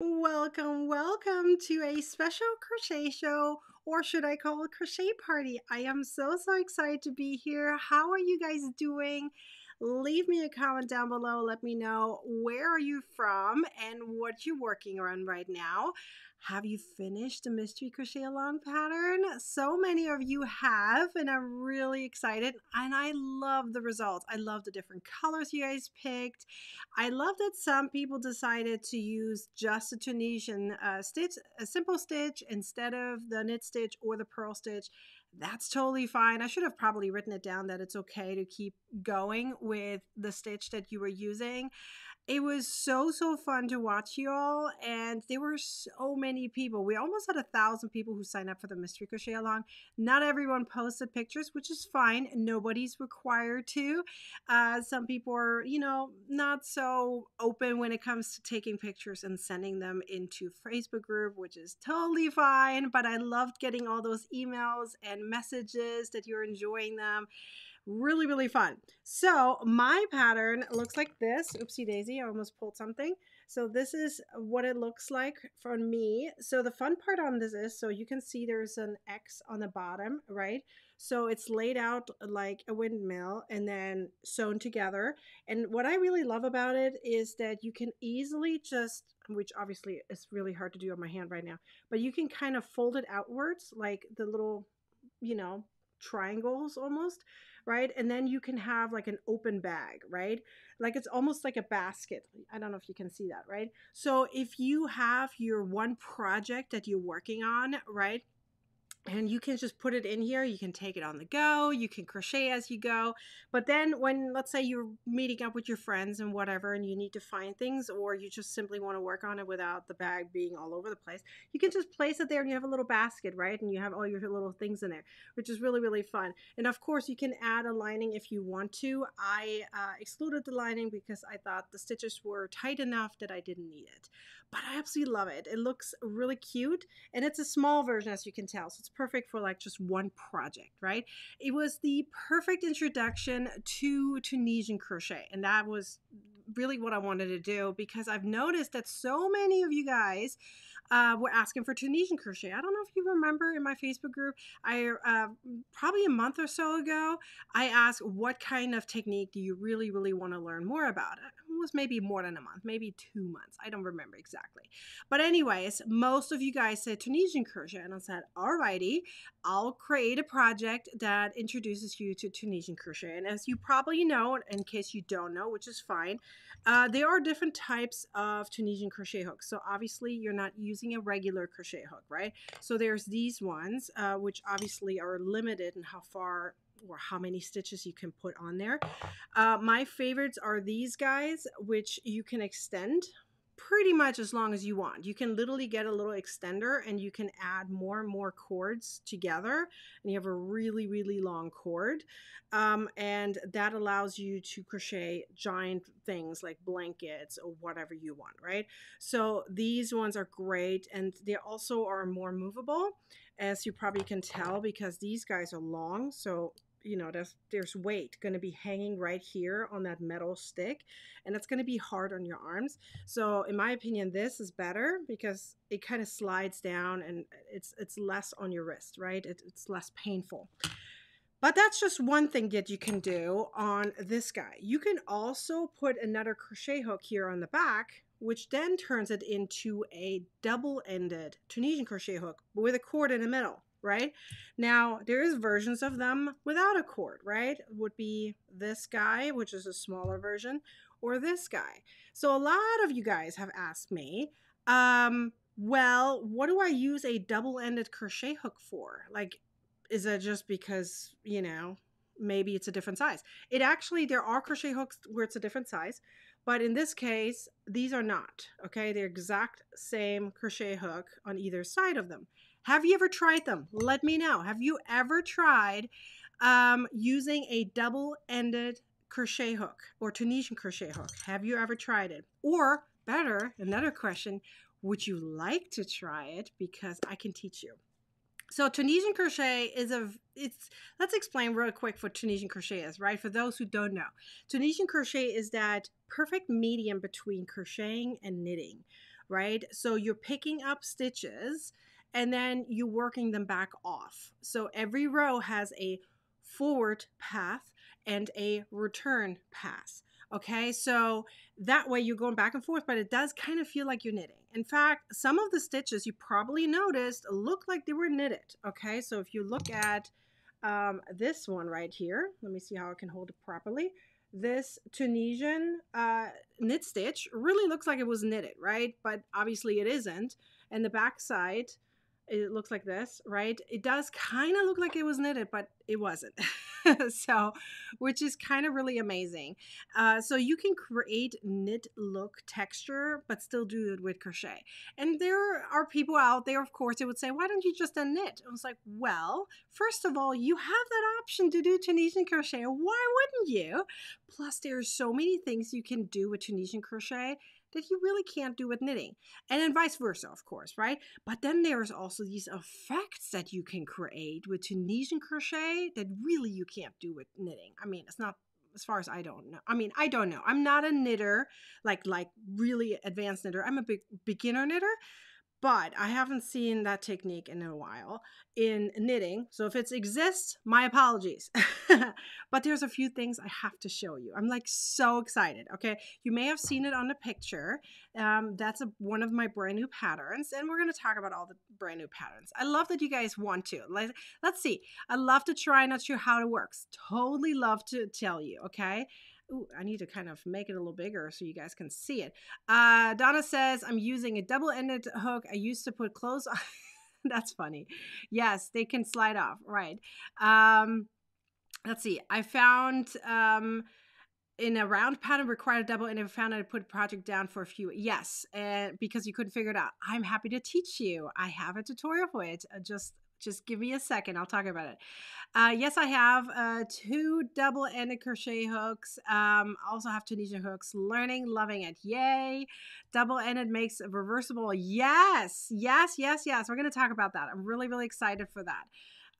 Welcome, welcome to a special crochet show, or should I call it crochet party? I am so, so excited to be here. How are you guys doing? Leave me a comment down below. Let me know where are you from and what you're working on right now. Have you finished the mystery crochet along pattern? So many of you have, and I'm really excited. And I love the results. I love the different colors you guys picked. I love that some people decided to use just a Tunisian uh, stitch, a simple stitch, instead of the knit stitch or the purl stitch that's totally fine. I should have probably written it down that it's okay to keep going with the stitch that you were using. It was so, so fun to watch you all, and there were so many people. We almost had a thousand people who signed up for the Mystery Crochet Along. Not everyone posted pictures, which is fine. Nobody's required to. Uh, some people are, you know, not so open when it comes to taking pictures and sending them into Facebook group, which is totally fine. But I loved getting all those emails and messages that you're enjoying them really, really fun. So my pattern looks like this. Oopsie daisy, I almost pulled something. So this is what it looks like for me. So the fun part on this is, so you can see there's an X on the bottom, right? So it's laid out like a windmill and then sewn together. And what I really love about it is that you can easily just, which obviously is really hard to do on my hand right now, but you can kind of fold it outwards like the little, you know, triangles almost right? And then you can have like an open bag, right? Like it's almost like a basket. I don't know if you can see that, right? So if you have your one project that you're working on, right? And you can just put it in here you can take it on the go you can crochet as you go but then when let's say you're meeting up with your friends and whatever and you need to find things or you just simply want to work on it without the bag being all over the place you can just place it there and you have a little basket right and you have all your little things in there which is really really fun and of course you can add a lining if you want to i uh, excluded the lining because i thought the stitches were tight enough that i didn't need it but i absolutely love it it looks really cute and it's a small version as you can tell so it's perfect for like just one project, right? It was the perfect introduction to Tunisian crochet. And that was really what I wanted to do because I've noticed that so many of you guys uh, were asking for Tunisian crochet. I don't know if you remember in my Facebook group, I uh, probably a month or so ago, I asked what kind of technique do you really, really want to learn more about? Was maybe more than a month, maybe two months. I don't remember exactly. But anyways, most of you guys said Tunisian crochet, and I said, alrighty, I'll create a project that introduces you to Tunisian crochet. And as you probably know, in case you don't know, which is fine, uh, there are different types of Tunisian crochet hooks. So obviously you're not using a regular crochet hook, right? So there's these ones, uh, which obviously are limited in how far or how many stitches you can put on there. Uh, my favorites are these guys, which you can extend pretty much as long as you want. You can literally get a little extender and you can add more and more cords together and you have a really, really long cord. Um, and that allows you to crochet giant things like blankets or whatever you want, right? So these ones are great and they also are more movable as you probably can tell because these guys are long. So you know there's there's weight going to be hanging right here on that metal stick and it's going to be hard on your arms. So in my opinion this is better because it kind of slides down and uh, it's it's less on your wrist right? It, it's less painful. But that's just one thing that you can do on this guy. You can also put another crochet hook here on the back which then turns it into a double-ended Tunisian crochet hook with a cord in the middle right? Now, there is versions of them without a cord, right? Would be this guy, which is a smaller version, or this guy. So a lot of you guys have asked me, um, well, what do I use a double-ended crochet hook for? Like, is it just because, you know, maybe it's a different size? It actually, there are crochet hooks where it's a different size, but in this case, these are not, okay? They're exact same crochet hook on either side of them. Have you ever tried them? Let me know. Have you ever tried um, using a double-ended crochet hook or Tunisian crochet hook? Have you ever tried it? Or better, another question, would you like to try it? Because I can teach you. So Tunisian crochet is a it's let's explain real quick what Tunisian crochet is, right? For those who don't know. Tunisian crochet is that perfect medium between crocheting and knitting right? So you're picking up stitches and then you're working them back off. So every row has a forward path and a return path. Okay, so that way you're going back and forth, but it does kind of feel like you're knitting. In fact, some of the stitches you probably noticed look like they were knitted. Okay, so if you look at um, this one right here, let me see how I can hold it properly. This Tunisian uh, knit stitch really looks like it was knitted, right? But obviously it isn't. And the back side, it looks like this, right? It does kind of look like it was knitted, but it wasn't. so, which is kind of really amazing. Uh, so you can create knit look texture, but still do it with crochet. And there are people out there, of course, that would say, why don't you just unknit? I was like, well, first of all, you have that option to do Tunisian crochet. Why wouldn't you? Plus, there's so many things you can do with Tunisian crochet that you really can't do with knitting. And then vice versa, of course, right? But then there's also these effects that you can create with Tunisian crochet that really you can't do with knitting. I mean, it's not as far as I don't know. I mean, I don't know. I'm not a knitter, like like really advanced knitter. I'm a big beginner knitter, but I haven't seen that technique in a while in knitting. So if it exists, my apologies. but there's a few things I have to show you. I'm like so excited. Okay, you may have seen it on the picture. Um, that's a, one of my brand new patterns, and we're going to talk about all the brand new patterns. I love that you guys want to. Let, let's see. I love to try. Not sure how it works. Totally love to tell you. Okay. Ooh, I need to kind of make it a little bigger so you guys can see it. Uh, Donna says, I'm using a double-ended hook. I used to put clothes on. That's funny. Yes, they can slide off. Right. Um, let's see. I found um, in a round pattern required a double and I found I put project down for a few. Yes, and because you couldn't figure it out. I'm happy to teach you. I have a tutorial for it. Uh, just just give me a second. I'll talk about it. Uh, yes, I have uh, two double-ended crochet hooks. Um, also have Tunisian hooks. Learning, loving it. Yay. Double-ended makes reversible. Yes, yes, yes, yes. We're going to talk about that. I'm really, really excited for that.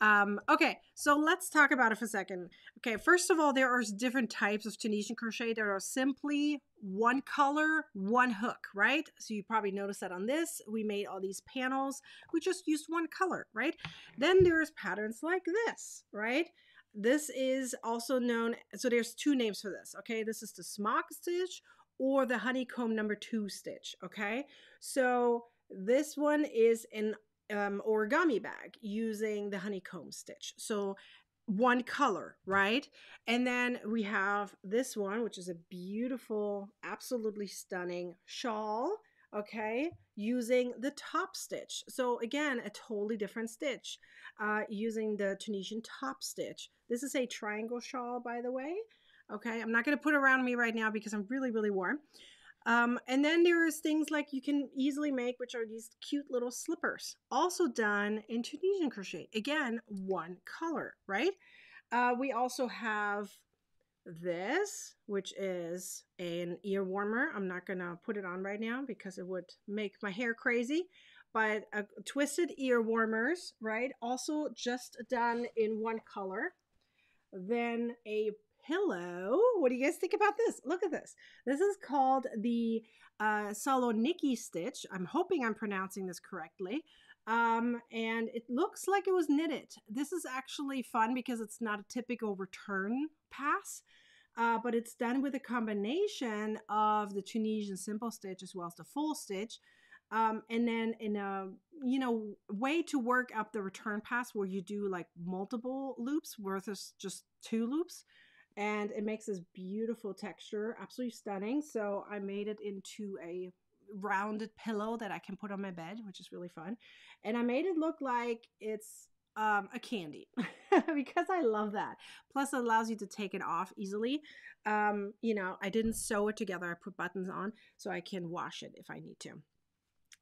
Um, okay, so let's talk about it for a second. Okay, first of all, there are different types of Tunisian crochet. that are simply one color, one hook, right? So you probably noticed that on this, we made all these panels. We just used one color, right? Then there's patterns like this, right? This is also known, so there's two names for this, okay? This is the smock stitch or the honeycomb number two stitch, okay? So this one is an um, origami bag using the honeycomb stitch. So one color, right? And then we have this one, which is a beautiful, absolutely stunning shawl, okay, using the top stitch. So again, a totally different stitch uh, using the Tunisian top stitch. This is a triangle shawl, by the way. Okay, I'm not going to put around me right now because I'm really, really warm. Um, and then there's things like you can easily make, which are these cute little slippers, also done in Tunisian crochet. Again, one color, right? Uh, we also have this, which is an ear warmer. I'm not going to put it on right now because it would make my hair crazy. But uh, twisted ear warmers, right? Also just done in one color. Then a pillow. What do you guys think about this? Look at this. This is called the uh, Saloniki stitch. I'm hoping I'm pronouncing this correctly. Um, and it looks like it was knitted. This is actually fun because it's not a typical return pass, uh, but it's done with a combination of the Tunisian simple stitch as well as the full stitch. Um, and then in a you know way to work up the return pass where you do like multiple loops versus just two loops and it makes this beautiful texture, absolutely stunning. So I made it into a rounded pillow that I can put on my bed, which is really fun. And I made it look like it's um, a candy because I love that. Plus, it allows you to take it off easily. Um, you know, I didn't sew it together, I put buttons on so I can wash it if I need to.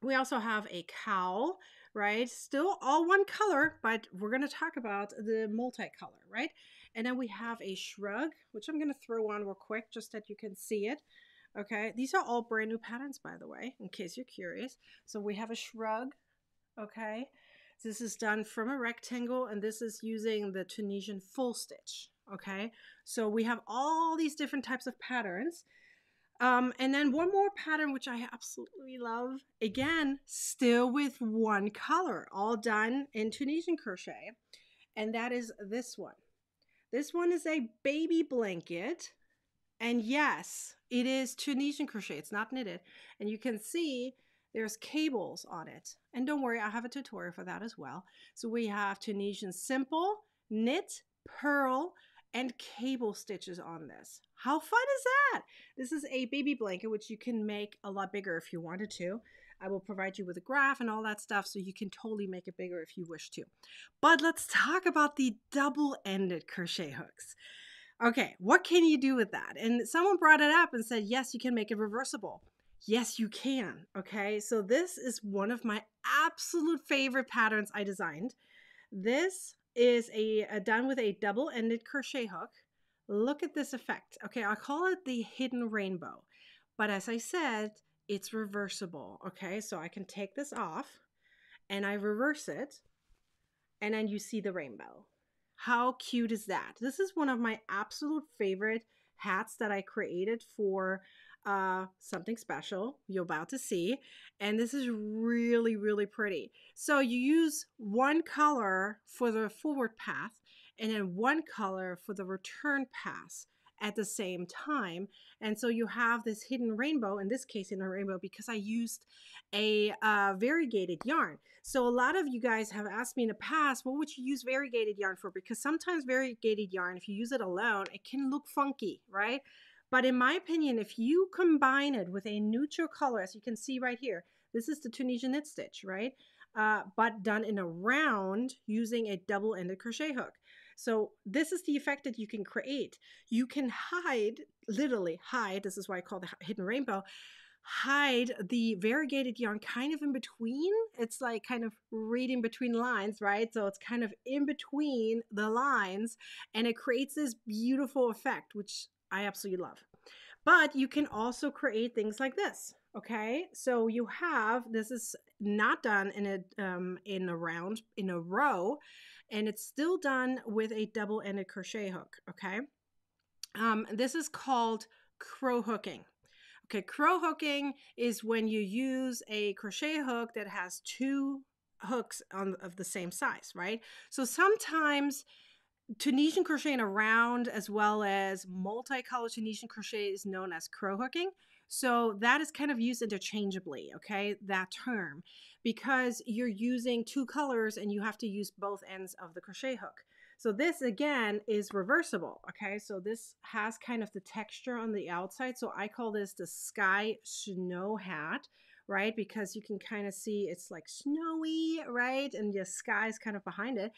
We also have a cowl, right? Still all one color, but we're going to talk about the multicolor, right? And then we have a shrug, which I'm going to throw on real quick just that you can see it. Okay, these are all brand new patterns, by the way, in case you're curious. So we have a shrug, okay? This is done from a rectangle, and this is using the Tunisian full stitch, okay? So we have all these different types of patterns. Um, and then one more pattern, which I absolutely love. Again, still with one color, all done in Tunisian crochet. And that is this one. This one is a baby blanket. And yes, it is Tunisian crochet. It's not knitted. And you can see there's cables on it. And don't worry, I have a tutorial for that as well. So we have Tunisian simple, knit, purl, and cable stitches on this. How fun is that? This is a baby blanket, which you can make a lot bigger if you wanted to. I will provide you with a graph and all that stuff so you can totally make it bigger if you wish to. But let's talk about the double-ended crochet hooks. Okay, what can you do with that? And someone brought it up and said, yes, you can make it reversible. Yes, you can. Okay, so this is one of my absolute favorite patterns I designed. This is a, a done with a double-ended crochet hook. Look at this effect. Okay, I call it the hidden rainbow. But as I said, it's reversible. Okay, so I can take this off and I reverse it and then you see the rainbow. How cute is that? This is one of my absolute favorite hats that I created for uh, something special you're about to see. And this is really, really pretty. So you use one color for the forward path and then one color for the return pass at the same time. And so you have this hidden rainbow, in this case, in a rainbow, because I used a uh, variegated yarn. So a lot of you guys have asked me in the past, what would you use variegated yarn for? Because sometimes variegated yarn, if you use it alone, it can look funky, right? But in my opinion, if you combine it with a neutral color, as you can see right here, this is the Tunisian knit stitch, right? Uh, but done in a round using a double-ended crochet hook. So this is the effect that you can create. You can hide, literally hide, this is why I call the hidden rainbow, hide the variegated yarn kind of in between. It's like kind of reading between lines, right? So it's kind of in between the lines and it creates this beautiful effect, which I absolutely love. But you can also create things like this. Okay, so you have this is not done in a um, in a round in a row, and it's still done with a double-ended crochet hook. Okay, um, this is called cro-hooking. Okay, cro-hooking is when you use a crochet hook that has two hooks on of the same size, right? So sometimes Tunisian crocheting around as well as multicolored Tunisian crochet is known as cro-hooking. So that is kind of used interchangeably, okay, that term, because you're using two colors and you have to use both ends of the crochet hook. So this again is reversible, okay? So this has kind of the texture on the outside. So I call this the sky snow hat, right? Because you can kind of see it's like snowy, right? And the sky is kind of behind it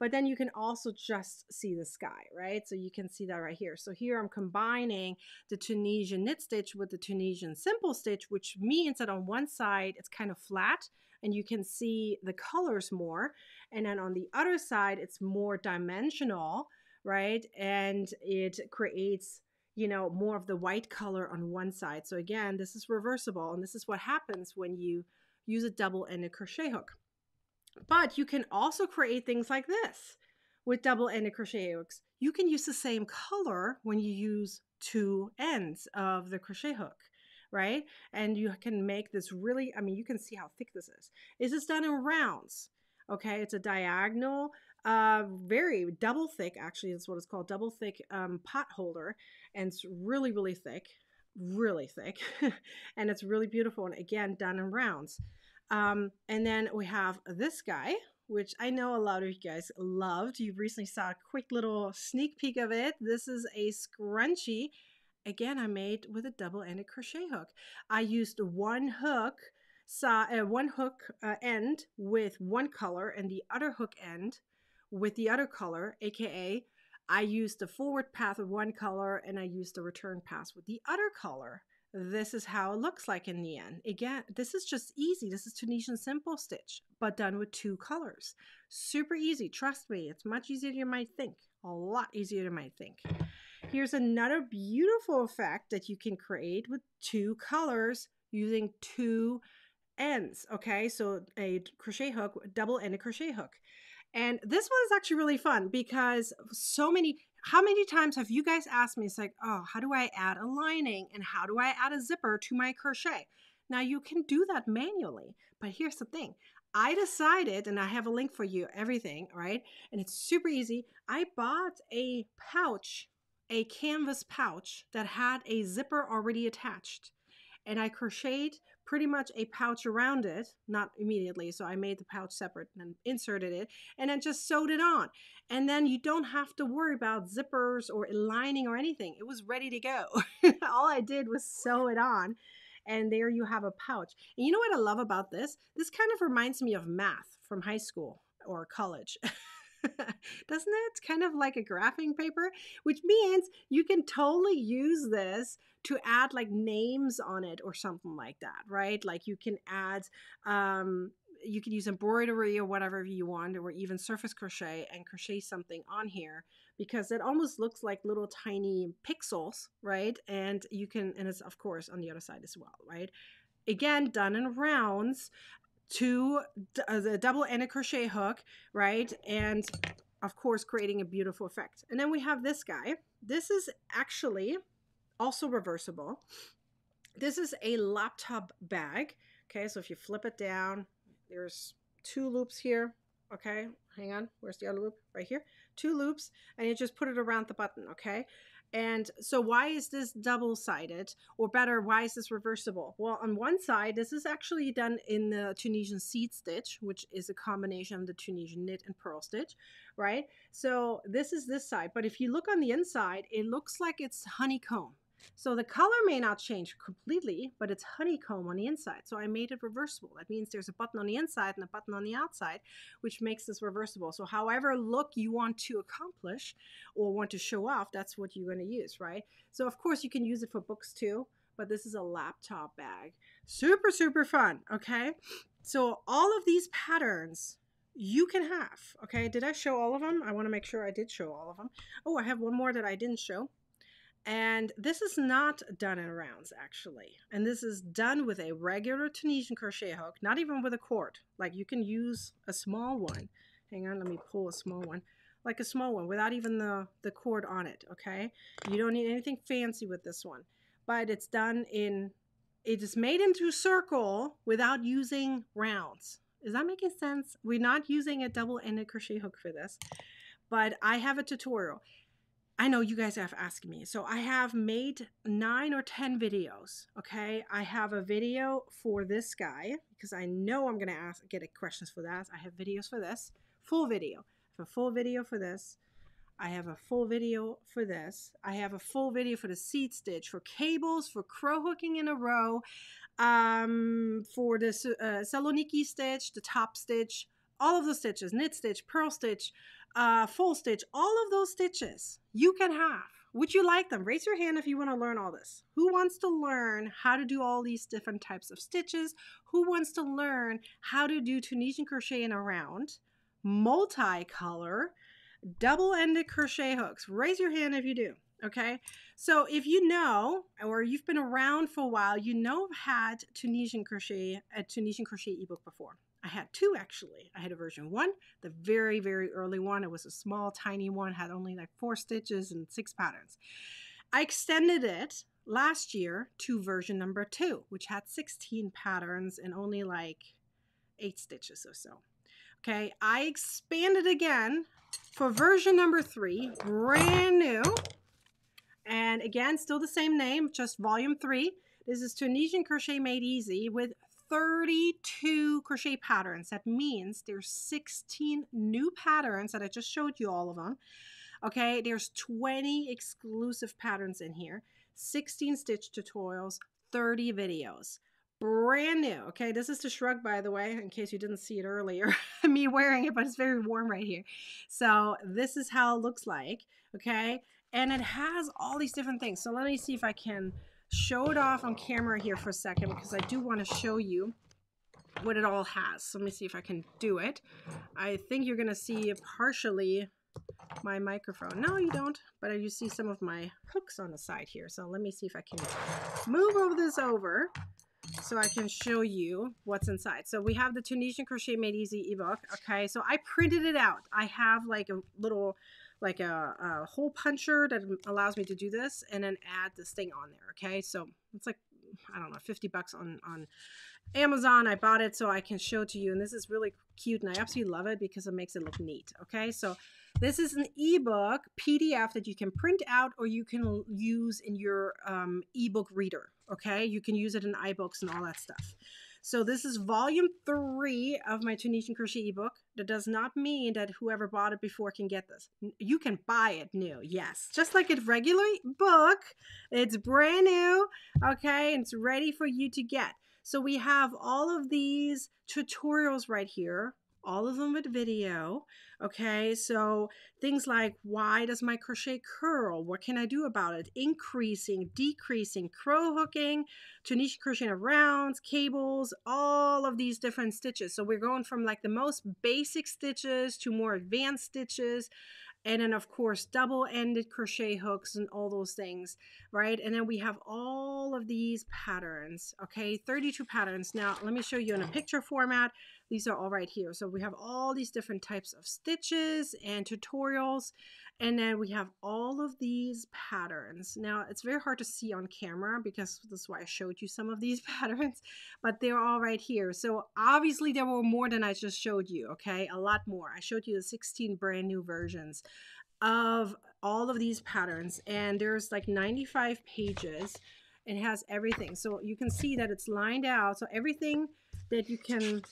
but then you can also just see the sky, right? So you can see that right here. So here I'm combining the Tunisian knit stitch with the Tunisian simple stitch, which means that on one side it's kind of flat and you can see the colors more. And then on the other side, it's more dimensional, right? And it creates you know, more of the white color on one side. So again, this is reversible and this is what happens when you use a double-ended crochet hook. But you can also create things like this with double-ended crochet hooks. You can use the same color when you use two ends of the crochet hook, right? And you can make this really, I mean, you can see how thick this is. This is done in rounds, okay? It's a diagonal, uh, very double thick, actually, that's what it's called, double thick um, pot holder. And it's really, really thick, really thick. and it's really beautiful. And again, done in rounds. Um, and then we have this guy, which I know a lot of you guys loved. You recently saw a quick little sneak peek of it. This is a scrunchie. Again, I made with a double-ended crochet hook. I used one hook, saw uh, one hook uh, end with one color and the other hook end with the other color, aka I used the forward path with one color and I used the return path with the other color this is how it looks like in the end. Again, this is just easy. This is Tunisian simple stitch, but done with two colors. Super easy. Trust me, it's much easier than you might think. A lot easier than you might think. Here's another beautiful effect that you can create with two colors using two ends. Okay, so a crochet hook, double ended crochet hook. And this one is actually really fun because so many, how many times have you guys asked me, it's like, oh, how do I add a lining and how do I add a zipper to my crochet? Now you can do that manually, but here's the thing. I decided, and I have a link for you, everything, right? And it's super easy. I bought a pouch, a canvas pouch that had a zipper already attached. And I crocheted pretty much a pouch around it, not immediately. So I made the pouch separate and inserted it and then just sewed it on. And then you don't have to worry about zippers or lining or anything. It was ready to go. All I did was sew it on and there you have a pouch. And you know what I love about this? This kind of reminds me of math from high school or college. Doesn't it? It's kind of like a graphing paper, which means you can totally use this to add like names on it or something like that, right? Like you can add um, you can use embroidery or whatever you want, or even surface crochet and crochet something on here because it almost looks like little tiny pixels, right? And you can, and it's of course on the other side as well, right? Again, done in rounds to uh, the double and a crochet hook, right? And of course, creating a beautiful effect. And then we have this guy. This is actually also reversible. This is a laptop bag. Okay, so if you flip it down, there's two loops here. Okay, hang on. Where's the other loop? Right here. Two loops, and you just put it around the button. Okay. And so, why is this double sided? Or better, why is this reversible? Well, on one side, this is actually done in the Tunisian seed stitch, which is a combination of the Tunisian knit and purl stitch, right? So, this is this side. But if you look on the inside, it looks like it's honeycomb. So the color may not change completely, but it's honeycomb on the inside. So I made it reversible. That means there's a button on the inside and a button on the outside, which makes this reversible. So however look you want to accomplish or want to show off, that's what you're going to use, right? So of course you can use it for books too, but this is a laptop bag. Super, super fun, okay? So all of these patterns you can have, okay? Did I show all of them? I want to make sure I did show all of them. Oh, I have one more that I didn't show. And this is not done in rounds actually. And this is done with a regular Tunisian crochet hook, not even with a cord. Like you can use a small one. Hang on, let me pull a small one. Like a small one without even the, the cord on it, okay? You don't need anything fancy with this one. But it's done in, it is made into a circle without using rounds. Is that making sense? We're not using a double-ended crochet hook for this, but I have a tutorial. I know you guys have asked me. So I have made nine or 10 videos. Okay. I have a video for this guy because I know I'm going to ask, get questions for that. I have videos for this full video. I have a full video for this. I have a full video for this. I have a full video for the seed stitch, for cables, for cro-hooking in a row, um, for the uh, Saloniki stitch, the top stitch, all of the stitches, knit stitch, purl stitch, uh, full stitch, all of those stitches you can have. Would you like them? Raise your hand if you want to learn all this. Who wants to learn how to do all these different types of stitches? Who wants to learn how to do Tunisian crochet in a round, multicolor, double-ended crochet hooks? Raise your hand if you do. Okay, so if you know, or you've been around for a while, you know I've had Tunisian crochet, a Tunisian crochet ebook before. I had two actually. I had a version one, the very, very early one. It was a small, tiny one, had only like four stitches and six patterns. I extended it last year to version number two, which had 16 patterns and only like eight stitches or so. Okay, I expanded again for version number three, brand new. And again, still the same name, just volume three. This is Tunisian Crochet Made Easy with 32 crochet patterns. That means there's 16 new patterns that I just showed you all of them. Okay, there's 20 exclusive patterns in here, 16 stitch tutorials, 30 videos. Brand new. Okay, this is the shrug, by the way, in case you didn't see it earlier. Me wearing it, but it's very warm right here. So, this is how it looks like. Okay, and it has all these different things. So, let me see if I can show it off on camera here for a second because I do want to show you what it all has. So let me see if I can do it. I think you're going to see partially my microphone. No, you don't, but you see some of my hooks on the side here. So let me see if I can move all this over so I can show you what's inside. So we have the Tunisian Crochet Made Easy ebook. Okay, so I printed it out. I have like a little like a, a hole puncher that allows me to do this and then add this thing on there. Okay. So it's like, I don't know, 50 bucks on, on Amazon. I bought it so I can show to you. And this is really cute and I absolutely love it because it makes it look neat. Okay. So this is an ebook PDF that you can print out or you can use in your um, ebook reader. Okay. You can use it in iBooks and all that stuff. So this is volume three of my Tunisian crochet ebook. That does not mean that whoever bought it before can get this. You can buy it new, yes. Just like a regular book, it's brand new, okay? And it's ready for you to get. So we have all of these tutorials right here all of them with video. Okay, so things like why does my crochet curl? What can I do about it? Increasing, decreasing, cro-hooking, Tunisian crocheting rounds, cables, all of these different stitches. So we're going from like the most basic stitches to more advanced stitches and then of course double-ended crochet hooks and all those things right? And then we have all of these patterns okay? 32 patterns. Now let me show you in a picture format. These are all right here. So we have all these different types of stitches and tutorials and then we have all of these patterns. Now, it's very hard to see on camera because that's why I showed you some of these patterns, but they're all right here. So obviously there were more than I just showed you, okay? A lot more. I showed you the 16 brand new versions of all of these patterns and there's like 95 pages. It has everything. So you can see that it's lined out. So everything that you can,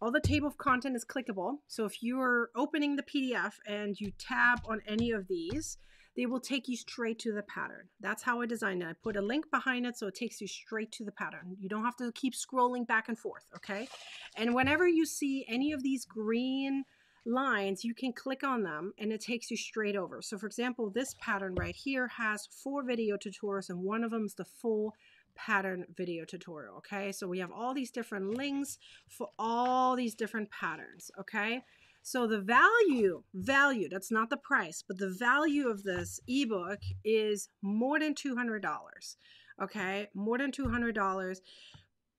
all the table of content is clickable. So if you're opening the PDF and you tab on any of these, they will take you straight to the pattern. That's how I designed it. I put a link behind it so it takes you straight to the pattern. You don't have to keep scrolling back and forth, okay? And whenever you see any of these green lines, you can click on them and it takes you straight over. So for example, this pattern right here has four video tutorials and one of them is the full pattern video tutorial, okay? So we have all these different links for all these different patterns, okay? So the value, value, that's not the price, but the value of this ebook is more than $200, okay? More than $200,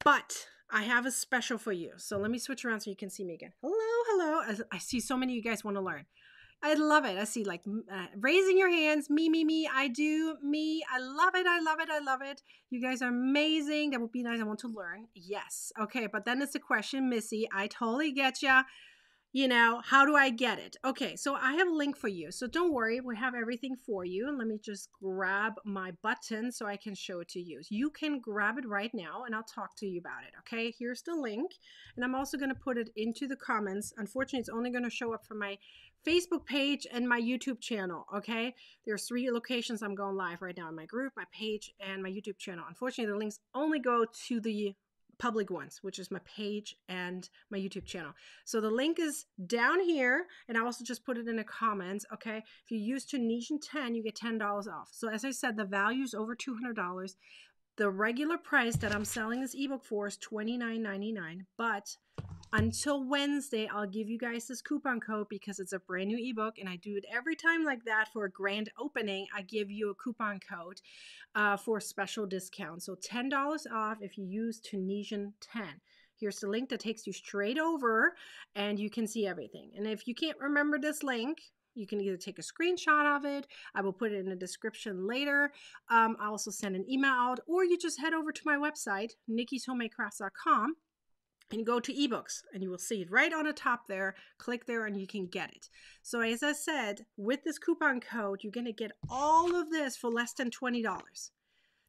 but I have a special for you. So let me switch around so you can see me again. Hello, hello. I see so many of you guys want to learn. I love it. I see like uh, raising your hands, me, me, me. I do, me. I love it. I love it. I love it. You guys are amazing. That would be nice. I want to learn. Yes. Okay. But then it's a question, Missy. I totally get ya you know, how do I get it? Okay, so I have a link for you. So don't worry, we have everything for you. And let me just grab my button so I can show it to you. You can grab it right now and I'll talk to you about it. Okay, here's the link. And I'm also going to put it into the comments. Unfortunately, it's only going to show up for my Facebook page and my YouTube channel. Okay, there's three locations I'm going live right now in my group, my page, and my YouTube channel. Unfortunately, the links only go to the public ones, which is my page and my YouTube channel. So the link is down here, and I also just put it in the comments. Okay, if you use Tunisian 10, you get $10 off. So as I said, the value is over $200. The regular price that I'm selling this ebook for is $29.99, but until Wednesday, I'll give you guys this coupon code because it's a brand new ebook and I do it every time like that for a grand opening. I give you a coupon code uh, for special discount. So $10 off if you use Tunisian 10. Here's the link that takes you straight over and you can see everything. And if you can't remember this link, you can either take a screenshot of it. I will put it in the description later. Um, I'll also send an email out, or you just head over to my website, nickishomemadeCrafts.com and go to ebooks and you will see it right on the top there click there and you can get it. So as i said with this coupon code you're going to get all of this for less than $20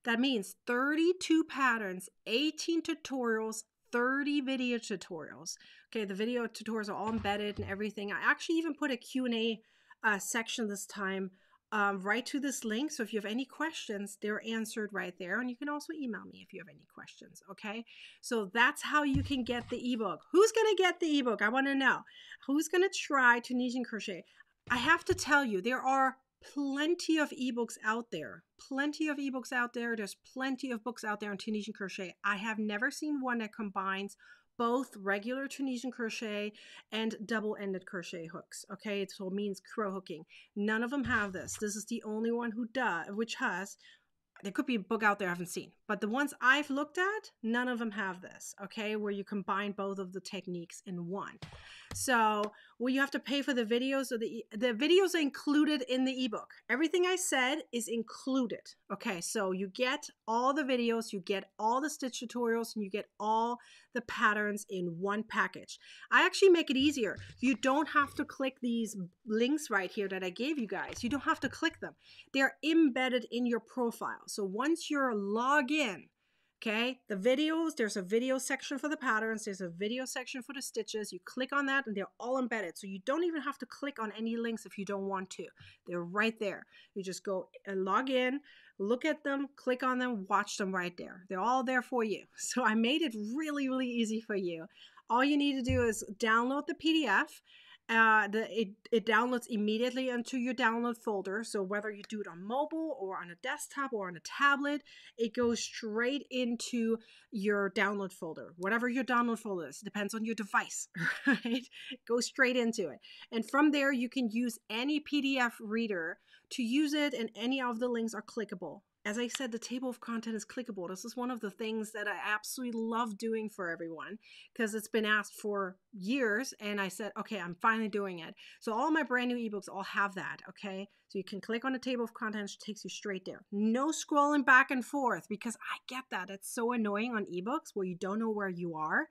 that means 32 patterns 18 tutorials 30 video tutorials. Okay the video tutorials are all embedded and everything. I actually even put a q&a uh, section this time um, right to this link. So if you have any questions, they're answered right there. And you can also email me if you have any questions. Okay. So that's how you can get the ebook. Who's going to get the ebook? I want to know. Who's going to try Tunisian crochet? I have to tell you, there are plenty of ebooks out there. Plenty of ebooks out there. There's plenty of books out there on Tunisian crochet. I have never seen one that combines both regular Tunisian crochet and double-ended crochet hooks. Okay, so it means cro-hooking. None of them have this. This is the only one who does, which has there could be a book out there I haven't seen, but the ones I've looked at, none of them have this, okay, where you combine both of the techniques in one. So, will you have to pay for the videos or the the videos are included in the ebook. Everything I said is included. Okay, so you get all the videos, you get all the stitch tutorials, and you get all the patterns in one package. I actually make it easier. You don't have to click these links right here that I gave you guys. You don't have to click them. They're embedded in your profile. So once you're logged in, Okay, the videos, there's a video section for the patterns, there's a video section for the stitches. You click on that and they're all embedded. So you don't even have to click on any links if you don't want to. They're right there. You just go and log in, look at them, click on them, watch them right there. They're all there for you. So I made it really, really easy for you. All you need to do is download the PDF uh, the, it, it downloads immediately into your download folder. So whether you do it on mobile or on a desktop or on a tablet, it goes straight into your download folder. Whatever your download folder is, depends on your device, right? Goes straight into it. And from there, you can use any PDF reader to use it, and any of the links are clickable as I said, the table of content is clickable. This is one of the things that I absolutely love doing for everyone because it's been asked for years. And I said, okay, I'm finally doing it. So all my brand new ebooks all have that. Okay. So you can click on the table of contents, it takes you straight there. No scrolling back and forth because I get that. It's so annoying on ebooks where you don't know where you are.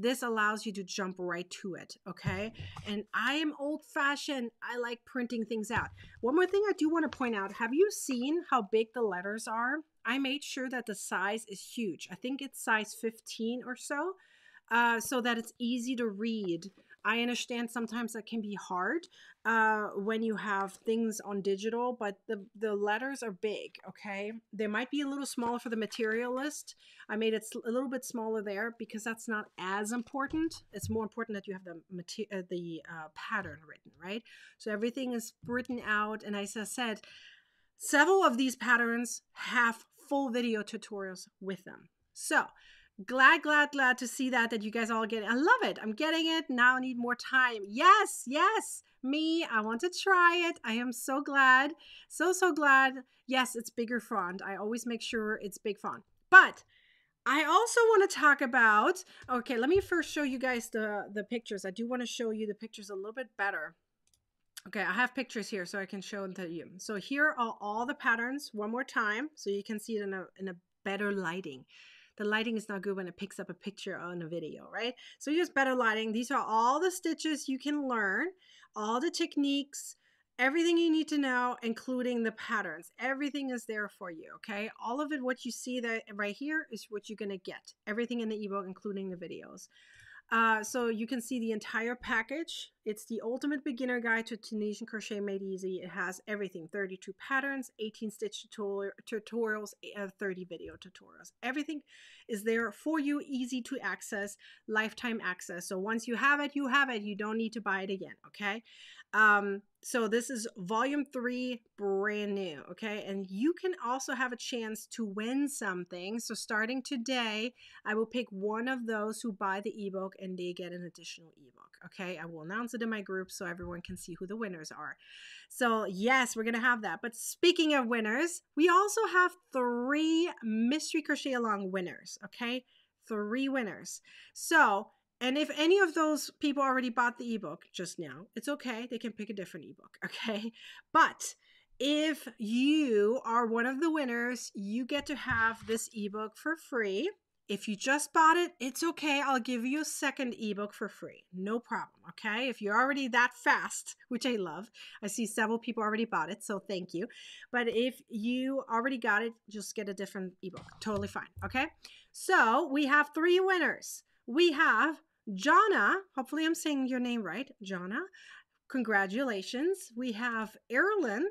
This allows you to jump right to it, okay? And I am old fashioned. I like printing things out. One more thing I do want to point out have you seen how big the letters are? I made sure that the size is huge. I think it's size 15 or so, uh, so that it's easy to read I understand sometimes that can be hard uh, when you have things on digital, but the, the letters are big, okay? They might be a little smaller for the materialist. I made it a little bit smaller there because that's not as important. It's more important that you have the, mater- uh, the uh, pattern written, right? So everything is written out. And as I said, several of these patterns have full video tutorials with them. So glad glad glad to see that that you guys all get it i love it i'm getting it now i need more time yes yes me i want to try it i am so glad so so glad yes it's bigger font i always make sure it's big font but I also want to talk about okay, let me first show you guys the the pictures. I do want to show you the pictures a little bit better. Okay, I have pictures here so I can show them to you. So here are all the patterns one more time so you can see it in a in a better lighting the lighting is not good when it picks up a picture on a video, right? So use better lighting. These are all the stitches you can learn, all the techniques, everything you need to know, including the patterns. Everything is there for you, okay? All of it, what you see that right here is what you're gonna get. Everything in the ebook, including the videos. Uh, so you can see the entire package. It's the ultimate beginner guide to Tunisian crochet made easy. It has everything 32 patterns, 18 stitch tutorials, uh, 30 video tutorials. Everything is there for you, easy to access, lifetime access. So once you have it, you have it. You don't need to buy it again, okay? Um, so this is volume three, brand new. Okay. And you can also have a chance to win something. So starting today, I will pick one of those who buy the ebook and they get an additional ebook. Okay. I will announce it in my group so everyone can see who the winners are. So, yes, we're going to have that. But speaking of winners, we also have three mystery crochet along winners. Okay. Three winners. So, and if any of those people already bought the ebook just now, it's okay. They can pick a different ebook, okay? But if you are one of the winners, you get to have this ebook for free. If you just bought it, it's okay. I'll give you a second ebook for free. No problem, okay? If you're already that fast, which I love, I see several people already bought it, so thank you. But if you already got it, just get a different ebook. Totally fine, okay? So we have three winners. We have Jana, hopefully I'm saying your name right, Jana. Congratulations. We have Erlen.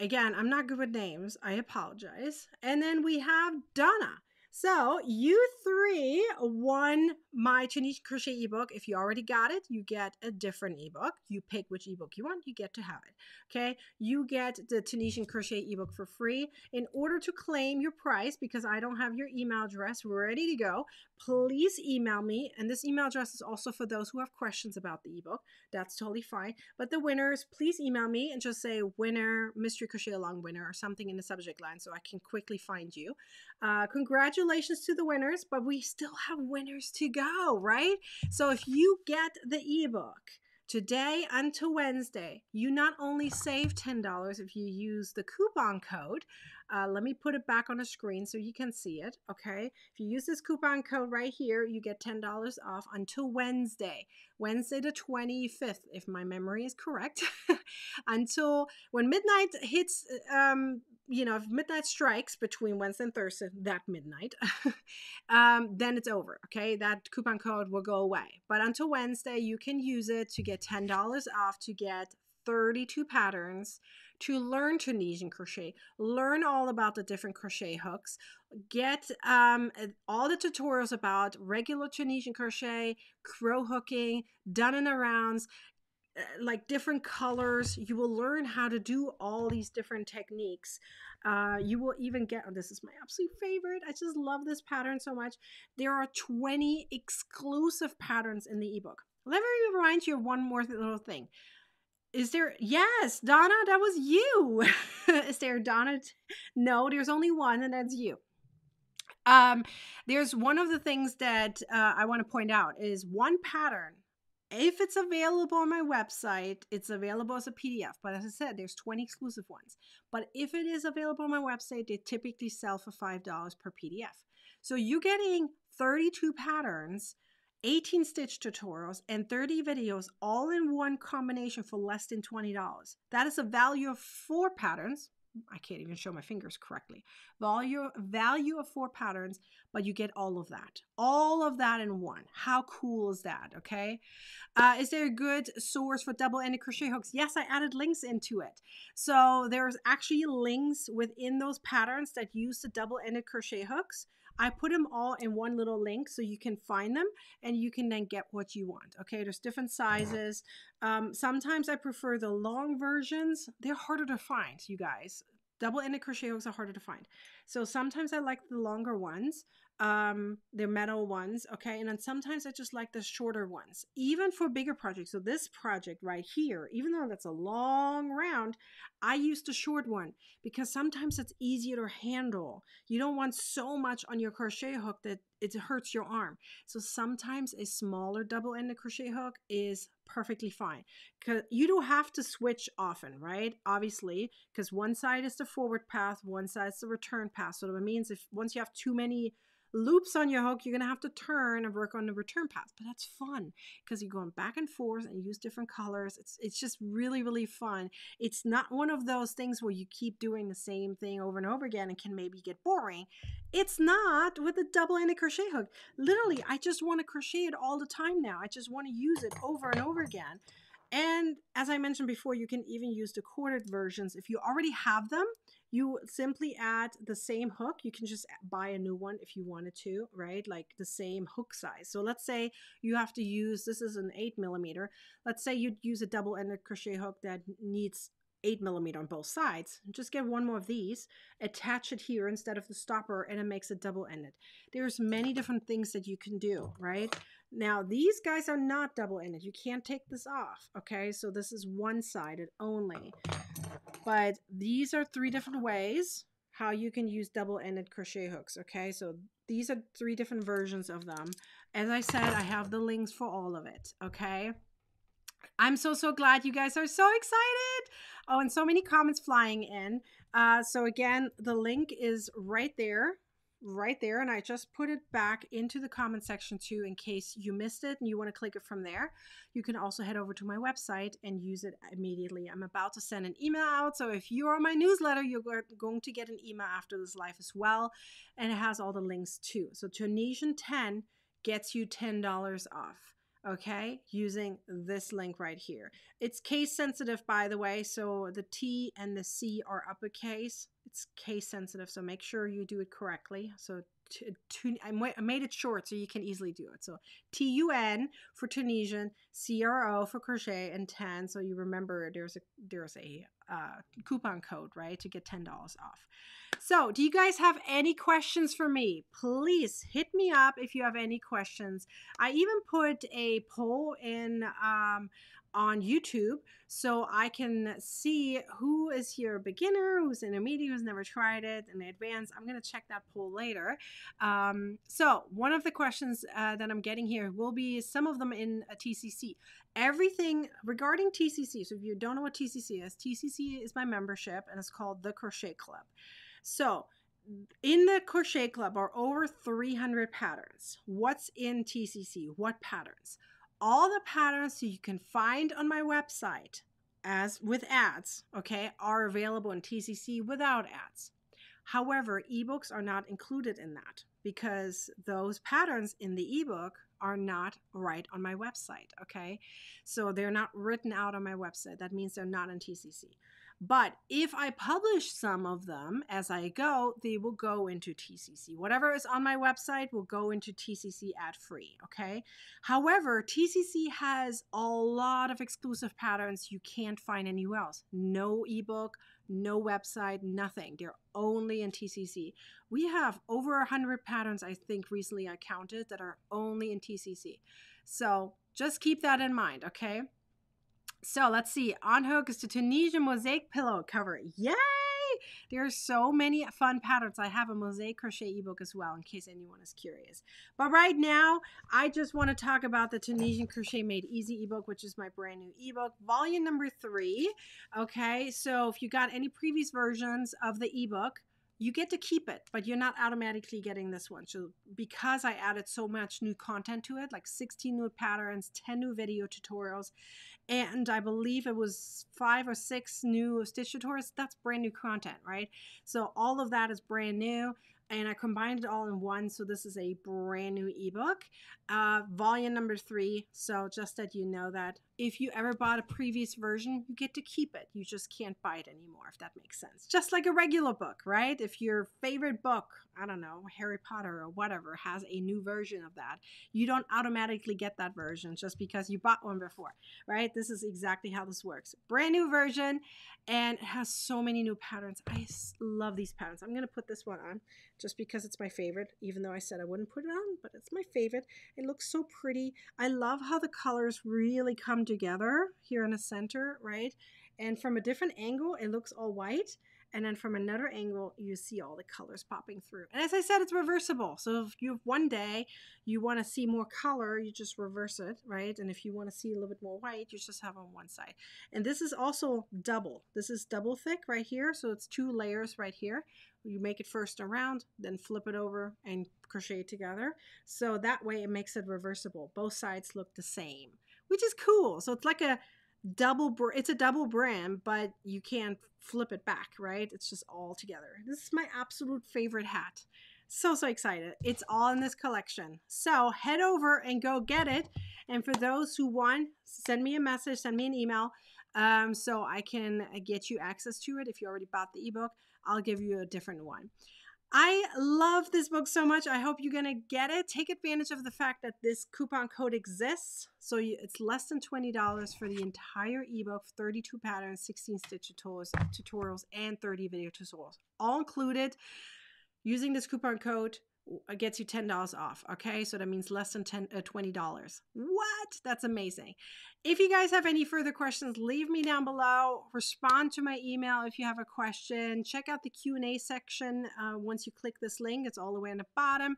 Again, I'm not good with names. I apologize. And then we have Donna. So you three won my Tunisian crochet ebook. If you already got it, you get a different ebook. You pick which ebook you want, you get to have it. Okay, you get the Tunisian crochet ebook for free. In order to claim your prize, because I don't have your email address ready to go, please email me. And this email address is also for those who have questions about the ebook. That's totally fine. But the winners, please email me and just say winner, mystery crochet along winner, or something in the subject line so I can quickly find you. Uh, congratulations to the winners, but we still have winners to go, right? So if you get the ebook, Today until Wednesday, you not only save $10 if you use the coupon code, uh, let me put it back on the screen so you can see it. Okay. If you use this coupon code right here, you get $10 off until Wednesday, Wednesday the 25th, if my memory is correct. until when midnight hits, um, you know, if midnight strikes between Wednesday and Thursday, that midnight, um, then it's over. Okay. That coupon code will go away. But until Wednesday, you can use it to get $10 off to get 32 patterns to learn Tunisian crochet, learn all about the different crochet hooks, get um, all the tutorials about regular Tunisian crochet, cro-hooking, done in rounds, uh, like different colors. You will learn how to do all these different techniques. Uh, you will even get, oh, this is my absolute favorite. I just love this pattern so much. There are 20 exclusive patterns in the ebook. Let me remind you of one more little thing. Is there? Yes, Donna, that was you. Is there Donna? No, there's only one, and that's you. Um, there's one of the things that uh, I want to point out is one pattern. If it's available on my website, it's available as a PDF. But as I said, there's 20 exclusive ones. But if it is available on my website, they typically sell for $5 per PDF. So you're getting 32 patterns 18 stitch tutorials, and 30 videos all in one combination for less than $20. That is a value of four patterns. I can't even show my fingers correctly. Value, value of four patterns, but you get all of that. All of that in one. How cool is that? Okay. Uh, is there a good source for double-ended crochet hooks? Yes, I added links into it. So there's actually links within those patterns that use the double-ended crochet hooks. I put them all in one little link so you can find them and you can then get what you want. Okay, there's different sizes. Um, sometimes I prefer the long versions. They're harder to find, you guys. Double-ended crochet hooks are harder to find. So sometimes I like the longer ones um they're metal ones okay? And then sometimes i just like the shorter ones even for bigger projects. So this project right here even though that's a long round i use the short one because sometimes it's easier to handle. You don't want so much on your crochet hook that it hurts your arm. So sometimes a smaller double-ended crochet hook is perfectly fine because you don't have to switch often right? Obviously because one side is the forward path one side is the return path. So that means if once you have too many loops on your hook, you're going to have to turn and work on the return path. But that's fun because you're going back and forth and use different colors. It's, it's just really, really fun. It's not one of those things where you keep doing the same thing over and over again and can maybe get boring. It's not with a double-ended crochet hook. Literally, I just want to crochet it all the time now. I just want to use it over and over again. And as I mentioned before, you can even use the corded versions. If you already have them, you simply add the same hook. You can just buy a new one if you wanted to, right? Like the same hook size. So let's say you have to use, this is an eight millimeter. Let's say you'd use a double-ended crochet hook that needs 8 millimeter on both sides. Just get one more of these, attach it here instead of the stopper, and it makes it double-ended. There's many different things that you can do, right? Now, these guys are not double-ended. You can't take this off, okay? So this is one-sided only. But these are three different ways how you can use double-ended crochet hooks, okay? So these are three different versions of them. As I said, I have the links for all of it, okay? I'm so, so glad you guys are so excited. Oh, and so many comments flying in. Uh, so again, the link is right there, right there. And I just put it back into the comment section too, in case you missed it and you want to click it from there. You can also head over to my website and use it immediately. I'm about to send an email out. So if you're on my newsletter, you're going to get an email after this live as well. And it has all the links too. So Tunisian 10 gets you $10 off okay, using this link right here. It's case sensitive, by the way, so the T and the C are uppercase. It's case sensitive, so make sure you do it correctly. So I made it short so you can easily do it. So T U N for Tunisian, C R O for crochet, and ten. So you remember there's a there's a uh, coupon code right to get ten dollars off. So, do you guys have any questions for me? Please hit me up if you have any questions. I even put a poll in um, on YouTube so I can see who is here a beginner, who's intermediate, who's never tried it, and advanced. I'm going to check that poll later. Um, so, one of the questions uh, that I'm getting here will be some of them in a TCC. Everything regarding TCC, so if you don't know what TCC is, TCC is my membership and it's called the Crochet Club. So, in the Crochet Club are over 300 patterns. What's in TCC? What patterns? All the patterns you can find on my website as with ads, okay, are available in TCC without ads. However, ebooks are not included in that because those patterns in the ebook are not right on my website, okay? So they're not written out on my website. That means they're not in TCC. But if I publish some of them as I go, they will go into TCC. Whatever is on my website will go into TCC ad free, okay? However, TCC has a lot of exclusive patterns you can't find anywhere else. No ebook, no website, nothing. They're only in TCC. We have over 100 patterns, I think, recently I counted, that are only in TCC. So just keep that in mind, okay? So let's see. On hook is the Tunisian mosaic pillow cover. Yay! There are so many fun patterns. I have a mosaic crochet ebook as well in case anyone is curious. But right now, I just want to talk about the Tunisian Crochet Made Easy ebook, which is my brand new ebook, volume number three. Okay, so if you got any previous versions of the ebook, you get to keep it, but you're not automatically getting this one. So because I added so much new content to it, like 16 new patterns, 10 new video tutorials, and I believe it was five or six new stitch tutorials. That's brand new content, right? So all of that is brand new and I combined it all in one. So this is a brand new ebook, uh, volume number three. So just that you know that if you ever bought a previous version, you get to keep it. You just can't buy it anymore, if that makes sense. Just like a regular book, right? If your favorite book, I don't know, Harry Potter or whatever, has a new version of that, you don't automatically get that version just because you bought one before, right? This is exactly how this works. Brand new version, and it has so many new patterns. I love these patterns. I'm going to put this one on just because it's my favorite, even though I said I wouldn't put it on, but it's my favorite. It looks so pretty. I love how the colors really come together here in the center, right? And from a different angle, it looks all white. And then from another angle, you see all the colors popping through. And as I said, it's reversible. So if you have one day you want to see more color, you just reverse it, right? And if you want to see a little bit more white, you just have on one side. And this is also double. This is double thick right here. So it's two layers right here. You make it first around, then flip it over and crochet together. So that way it makes it reversible. Both sides look the same which is cool. So it's like a double it's a double brim but you can't flip it back right? It's just all together. This is my absolute favorite hat. So so excited. It's all in this collection. So head over and go get it. And for those who want send me a message send me an email um, so i can get you access to it if you already bought the ebook. I'll give you a different one I love this book so much. I hope you're going to get it. Take advantage of the fact that this coupon code exists. So you, it's less than $20 for the entire ebook, 32 patterns, 16 stitch tutorials, tutorials and 30 video tutorials, all included. Using this coupon code, gets you $10 off. Okay, so that means less than 10, uh, $20. What? That's amazing. If you guys have any further questions, leave me down below. Respond to my email if you have a question. Check out the Q&A section uh, once you click this link. It's all the way on the bottom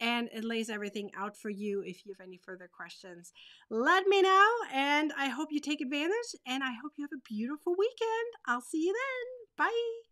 and it lays everything out for you if you have any further questions. Let me know and I hope you take advantage and I hope you have a beautiful weekend. I'll see you then. Bye.